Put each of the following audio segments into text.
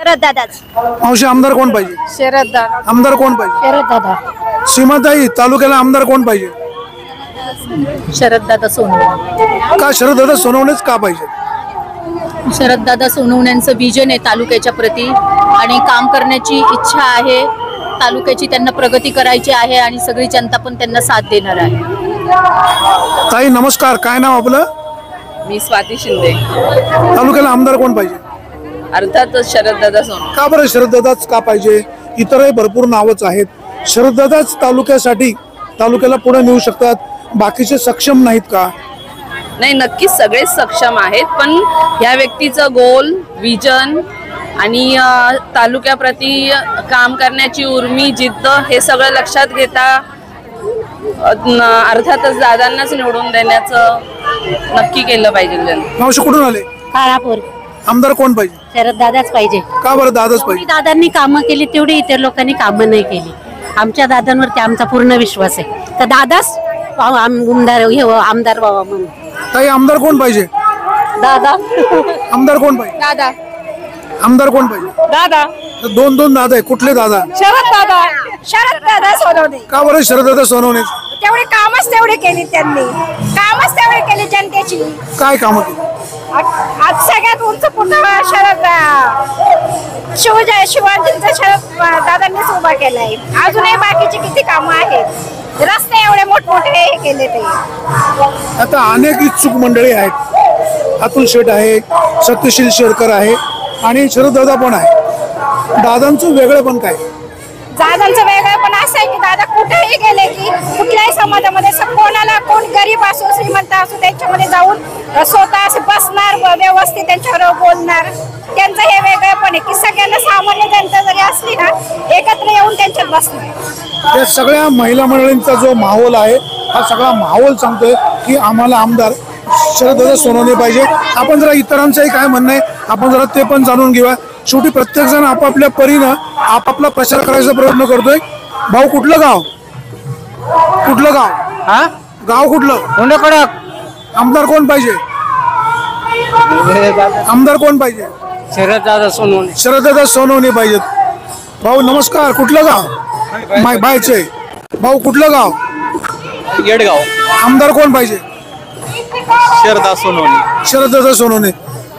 शरद दादाच. मावशी आमदार कोण पाहिजे? शरद दादा. आमदार कोण पाहिजे? शरद दादा. सीमाताई तालुक्याला आमदार कोण पाहिजे? शरद दादा सोनवणे. का शरददादा सोनवणेच का पाहिजे? शरद दादा सोनवण्यांचं विजन आहे तालुक्याच्या प्रती आणि काम करण्याची इच्छा आहे. तालुक्याची त्यांना प्रगती करायची आहे आणि सगळी जनता पण त्यांना साथ देणार आहे. ताई नमस्कार. काय नाव आपलं? मी स्वाती शिंदे. तालुक्याला आमदार कोण पाहिजे? अर्थातच शरददादा सोनवणे. का बरं शरददादाच का पाहिजे? इतरही भरपूर नावच आहेत. शरददादाच तालुक्यासाठी तालुक्याला पुढे नेऊ शकतात. बाकीचे सक्षम नाहीत का? नाही नक्कीच सगळेच सक्षम आहेत पण ह्या व्यक्तीचं गोल विजन आणि तालुक्याप्रती काम करण्याची उर्मी जिद्द हे सगळं लक्षात घेता अर्थातच दादांनाच निवडून देण्याचं नक्की केलं पाहिजे. मावशी कुठून आले? काळापूर. आमदार कोण पाहिजे? शरद दादाच पाहिजे. का बरं दादाच जेवढी पाहिजे दादांनी कामं केली तेवढी इतर लोकांनी कामं नाही केली. आमच्या दादांवरती आमचा पूर्ण विश्वास आहे. तर दादाच आम- आमदार हे व्हावं, आमदार व्हावा म्हणून. ताई आमदार कोण पाहिजे? दादा. आमदार कोण पाहिजे? दादा. आमदार कोण पाहिजे? दादा. दोन दोन दादा आहे. कुठले दादा? शरद दादा. शरद दादा सोनवणे. का बरं शरददादा सोनवणे? तेवढे कामच तेवढे केली त्यांनी. कामच तेवढे केली जनतेची. काय कामं केली? आज सगळ्यात उंच पुतळा शरद शिवजय शिवाजींचा शरद दादांनीच उभा केलाय. अजूनही बाकीची किती कामं आहेत? रस्ते एवढे मोठमोठे हे केले ते. आता अनेक इच्छुक मंडळी आहेत. अतुल शेठ आहे सत्यशील शेरकर आहे आणि शरददादा पण आहे. दादांचं वेगळं पण काय? दादांचं वेगळं पण असं आहे की दादा कुठेही गेले की समाजामध्ये कोणाला कोण गरीब असो श्रीमंत असो त्यांच्यामध्ये जाऊन स्वतः असे बसणार व्यवस्थित त्यांच्यावर बोलणार. त्यांचं हे वेगळं पण आहे की सगळ्यांना सामान्य जनता जरी असली ना एकत्र येऊन त्यांच्यात बसणार. त्या सगळ्या महिला मंडळींचा जो माहोल आहे हा सगळा माहोल सांगतोय की आम्हाला आमदार शरद सोनवले पाहिजे. आपण जरा इतरांचंही काय म्हणणं आहे आपण जरा ते पण जाणून घेऊया. शेवटी प्रत्येक जण आपापल्या परीनं आपापला प्रचार करायचा प्रयत्न करतोय. भाऊ कुठलं गाव? कुठलं गाव? हा? गाव कुठलं? कोंड कडक आमदार कोण पाहिजे? आमदार कोण पाहिजे? शरद दादा सोनवणे. शरददादा सोनवणे पाहिजेत. भाऊ नमस्कार. कुठलं गाव? माय बायचे. भाऊ कुठलं गाव? येडगाव. आमदार कोण पाहिजे? शरदा सोनवणे. शरददादा सोनवणे.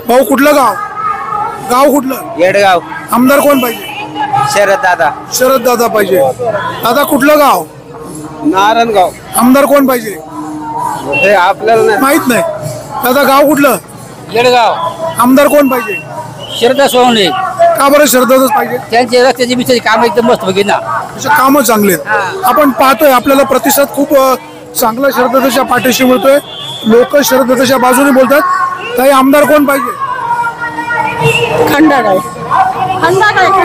भाऊ कुठलं गाव? गाव कुठलं? येडगाव. आमदार कोण पाहिजे? शरद दादा शरद दादा पाहिजे. दादा कुठलं गाव? नारायणगाव. आमदार कोण पाहिजे? हे आपल्याला माहीत नाही. दादा गाव कुठलं? येडगाव. आमदार कोण पाहिजे? शरदा सोनवणे का बरं शरददादाच पाहिजे? त्यांचे रस्त्याची बिचारी काम एकदम मस्त बघित ना. असे कामं चांगले आहेत. आपण पाहतोय आपल्याला प्रतिसाद खूप अ, चांगला शरददाच्या पाठीशी मिळतोय. लोक शरददाच्या बाजूने बोलतात. काही आमदार कोण पाहिजे?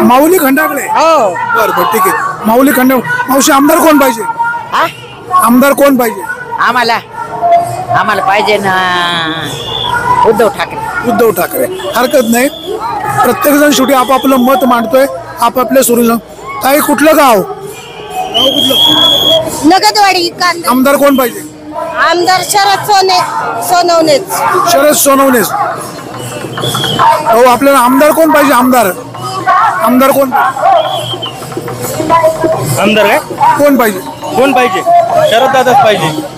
माऊली खंडाकडे हो. बर बर ठीक आहे. माऊली खंडा मावशी आमदार कोण पाहिजे? आमदार कोण पाहिजे? आम्हाला आम्हाला पाहिजे ना उद्धव ठाकरे. उद्धव ठाकरे. हरकत नाही. प्रत्येक जण शेवटी आपापलं मत मांडतोय आपापल्या सुरू काही कुठलं गाव? गाव कुठलं? नगदवाडी आमदार कोण पाहिजे? आमदार शरद सोने सोनवणेच. शरद सोनवणेस हो आपल्याला आमदार कोण पाहिजे? आमदार. आमदार कोण आमदार काय? कोण पाहिजे? कोण पाहिजे? शरद दादाच पाहिजे.